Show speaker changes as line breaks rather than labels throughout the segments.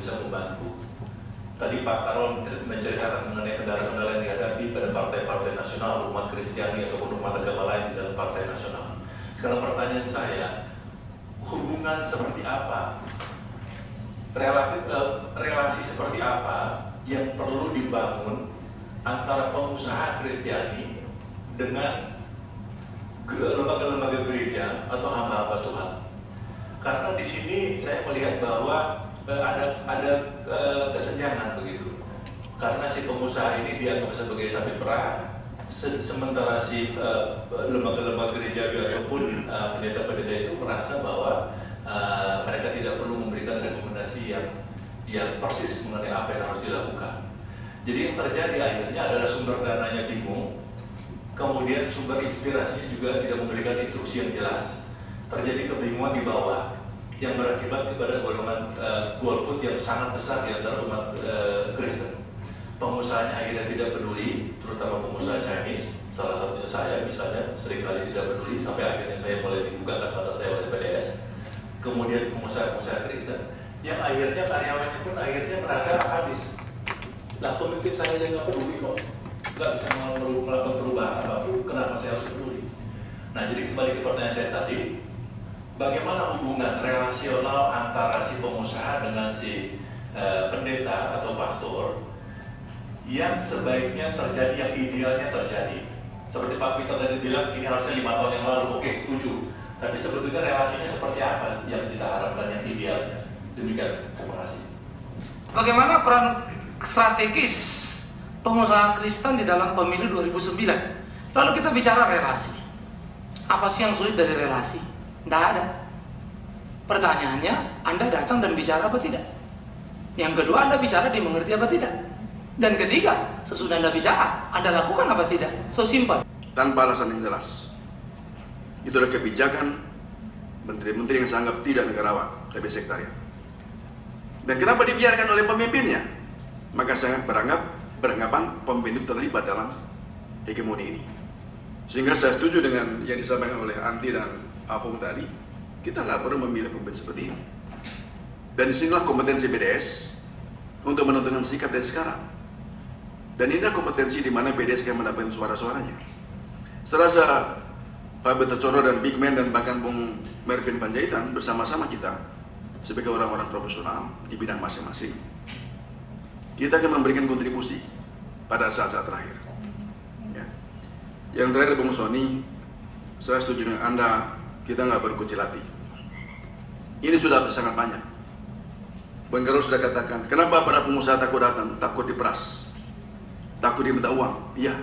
bisa membantu. Tadi Pak Karol menceritakan mengenai kendala-kendala yang dihadapi pada partai-partai nasional, umat Kristiani ataupun umat agama lain di dalam partai nasional. Sekarang pertanyaan saya, hubungan seperti apa, relasi, eh, relasi seperti apa yang perlu dibangun antara pengusaha Kristiani dengan lembaga-lembaga gereja atau hamba-hamba Tuhan? Karena di sini saya melihat bahwa ada ada kesenjangan begitu. Karena si pengusaha ini dianggap sebagai sapi perah, se- sementara si eh, lembaga-lembaga gereja ataupun eh, pendeta-pendeta itu merasa bahwa eh, mereka tidak perlu memberikan rekomendasi yang yang persis mengenai apa yang harus dilakukan. Jadi yang terjadi akhirnya adalah sumber dananya bingung, kemudian sumber inspirasinya juga tidak memberikan instruksi yang jelas. Terjadi kebingungan di bawah yang berakibat kepada golongan uh, golput yang sangat besar di antara umat eh, Kristen. Pengusahanya akhirnya tidak peduli, terutama pengusaha Chinese, salah satunya saya misalnya sering kali tidak peduli sampai akhirnya saya mulai dibukakan mata saya oleh PDS. Kemudian pengusaha-pengusaha Kristen yang akhirnya karyawannya pun akhirnya merasa habis. Lah pemimpin saya yang nggak peduli kok, nggak bisa melakukan perubahan apa pun, kenapa saya harus peduli? Nah jadi kembali ke pertanyaan saya tadi, bagaimana hubungan relasional antara si pengusaha dengan si eh, pendeta atau pastor yang sebaiknya terjadi, yang idealnya terjadi. Seperti Pak Peter tadi bilang, ini harusnya lima tahun yang lalu, oke setuju. Tapi sebetulnya relasinya seperti apa yang kita harapkan yang idealnya? Demikian, terima kasih.
Bagaimana peran strategis pengusaha Kristen di dalam pemilu 2009? Lalu kita bicara relasi. Apa sih yang sulit dari relasi? Tidak ada. Pertanyaannya, Anda datang dan bicara apa tidak? Yang kedua, Anda bicara dimengerti apa tidak? Dan ketiga, sesudah Anda bicara, Anda lakukan apa tidak? So simple.
tanpa alasan yang jelas. Itu adalah kebijakan menteri-menteri yang saya anggap tidak negarawan, tapi sektarian. Dan kenapa dibiarkan oleh pemimpinnya? Maka saya beranggap beranggapan pemimpin itu terlibat dalam hegemoni ini. Sehingga saya setuju dengan yang disampaikan oleh Anti dan Afung tadi, kita nggak perlu memilih pemimpin seperti ini. Dan di sinilah kompetensi BDS untuk menentukan sikap dari sekarang. Dan inilah kompetensi di mana BDS akan mendapatkan suara-suaranya. Serasa Pak Beto Coro dan Big Man dan bahkan Bung Mervin Panjaitan bersama-sama kita sebagai orang-orang profesional di bidang masing-masing. Kita akan memberikan kontribusi pada saat-saat terakhir. Ya. Yang terakhir Bung Sony, saya setuju dengan Anda, kita nggak berkucil hati. Ini sudah sangat banyak. Bang Karol sudah katakan, kenapa para pengusaha takut datang? Takut diperas. Takut diminta uang. Iya.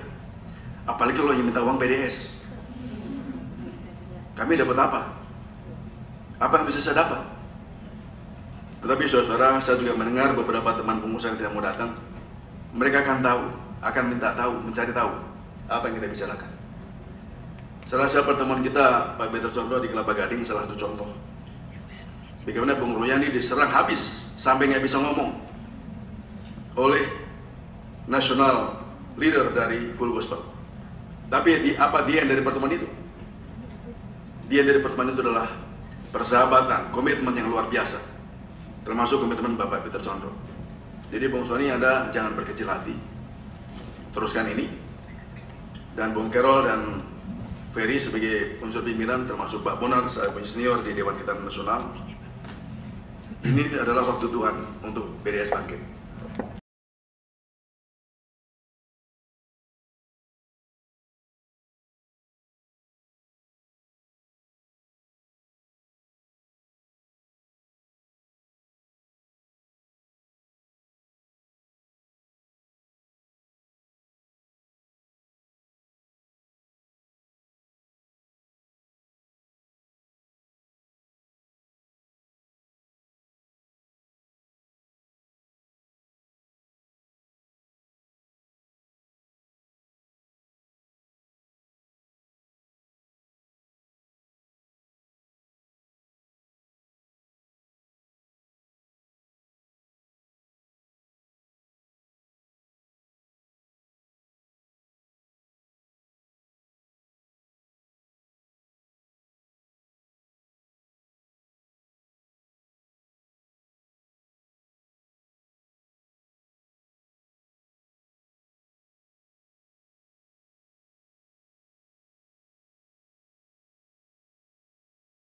Apalagi kalau yang minta uang PDS. Kami dapat apa? Apa yang bisa saya dapat? Tetapi saudara, saya juga mendengar beberapa teman pengusaha yang tidak mau datang. Mereka akan tahu, akan minta tahu, mencari tahu apa yang kita bicarakan. Salah satu pertemuan kita, Pak Peter Condro di Kelapa Gading, salah satu contoh. Bagaimana Bung Royani diserang habis sampai nggak bisa ngomong oleh nasional leader dari Full Gospel. Tapi di, apa dia yang dari pertemuan itu? Dia dari pertemuan itu adalah persahabatan, komitmen yang luar biasa. Termasuk komitmen Bapak Peter Condro. Jadi Bung Sony Anda jangan berkecil hati. Teruskan ini. Dan Bung Kerol dan Ferry sebagai unsur pimpinan termasuk Pak Bonar punya senior di Dewan Kita Nasional. Ini adalah waktu Tuhan untuk BDS bangkit.